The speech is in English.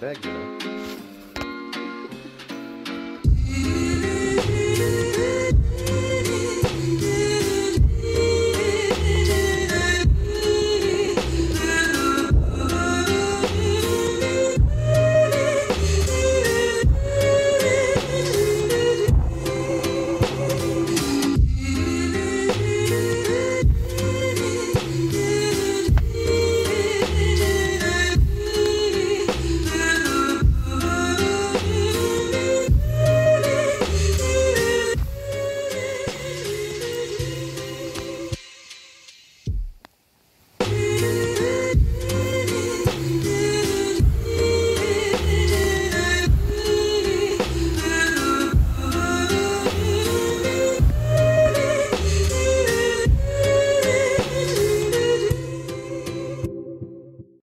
kind you know.